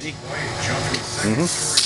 Mm-hmm.